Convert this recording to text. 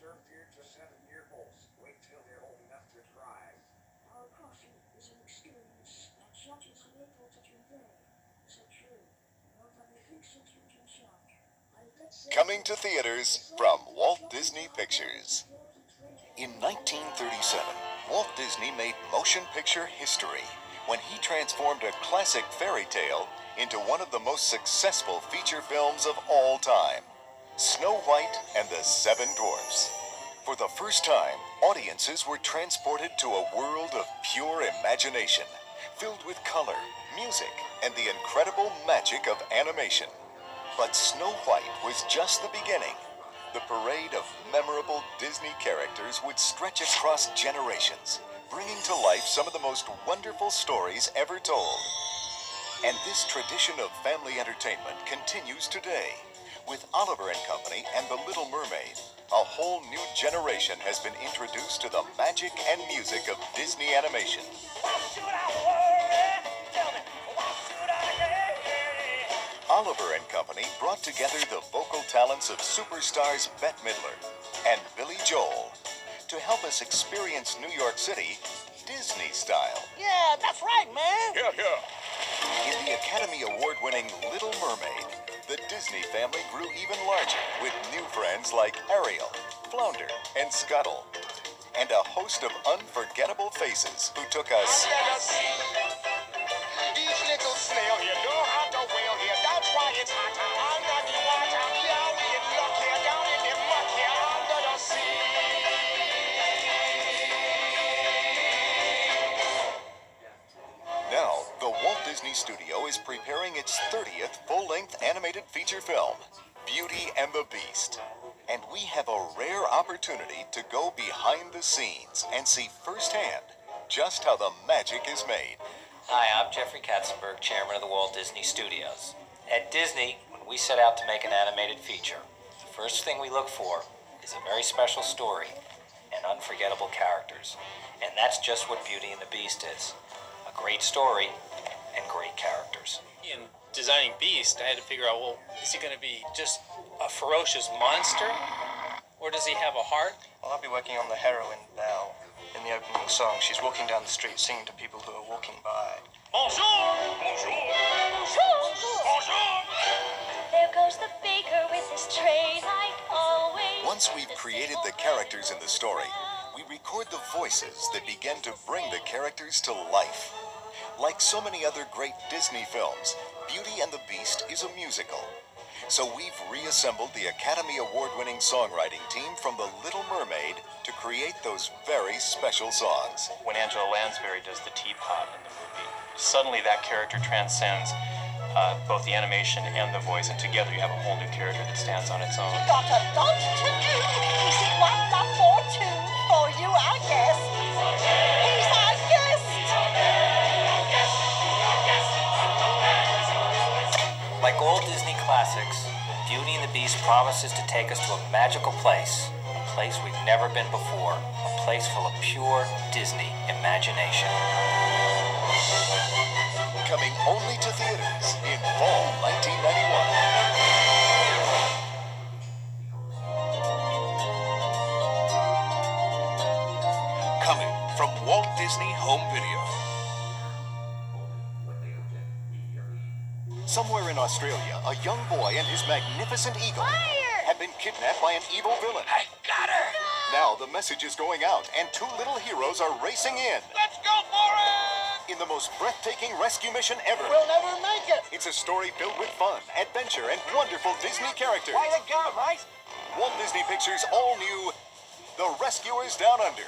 serve beer to seven-year-olds. Wait till they're old enough to drive. Our coffee is an experience that judges are able to convey. So true. More than the fixes you can shock. I bet say- Coming to theaters from Walt Disney Pictures. In 1937, Walt Disney made motion picture history when he transformed a classic fairy tale into one of the most successful feature films of all time Snow White and the Seven Dwarfs. For the first time, audiences were transported to a world of pure imagination, filled with color, music, and the incredible magic of animation. But Snow White was just the beginning. The parade of memorable Disney characters would stretch across generations, bringing to life some of the most wonderful stories ever told. And this tradition of family entertainment continues today. With Oliver and Company and The Little Mermaid, a whole new generation has been introduced to the magic and music of Disney animation. Oliver and Company brought together the vocal talents of superstars Bette Midler and Billy Joel to help us experience New York City Disney style. Yeah, that's right, man. Yeah, yeah. In the Academy Award winning Little Mermaid, the Disney family grew even larger with new friends like Ariel, Flounder, and Scuttle, and a host of unforgettable faces who took us snail know Walt Disney Studio is preparing its 30th full length animated feature film, Beauty and the Beast. And we have a rare opportunity to go behind the scenes and see firsthand just how the magic is made. Hi, I'm Jeffrey Katzenberg, chairman of the Walt Disney Studios. At Disney, when we set out to make an animated feature, the first thing we look for is a very special story and unforgettable characters. And that's just what Beauty and the Beast is a great story and great characters. in designing Beast, I had to figure out, well, is he going to be just a ferocious monster, or does he have a heart? Well, I'll be working on the heroine, Belle. In the opening song, she's walking down the street singing to people who are walking by. Bonjour, bonjour, bonjour. There goes the baker with his tray like always. Once we've created the characters in the story, we record the voices that begin to bring the characters to life. Like so many other great Disney films, Beauty and the Beast is a musical. So we've reassembled the Academy Award winning songwriting team from The Little Mermaid to create those very special songs. When Angela Lansbury does the teapot in the movie, suddenly that character transcends uh, both the animation and the voice, and together you have a whole new character that stands on its own. Got a lot to do. Is it one number or two for you, I Beauty and the Beast promises to take us to a magical place, a place we've never been before, a place full of pure Disney imagination. Coming only to theaters in fall 1991. Coming from Walt Disney Home Video. Somewhere in Australia, a young boy and his magnificent eagle had been kidnapped by an evil villain. I got her. Now the message is going out, and two little heroes are racing in. Let's go for it. In the most breathtaking rescue mission ever. We'll never make it. It's a story filled with fun, adventure, and wonderful Disney characters. Way to go, mate. Walt Disney Pictures' all new The Rescuers Down Under.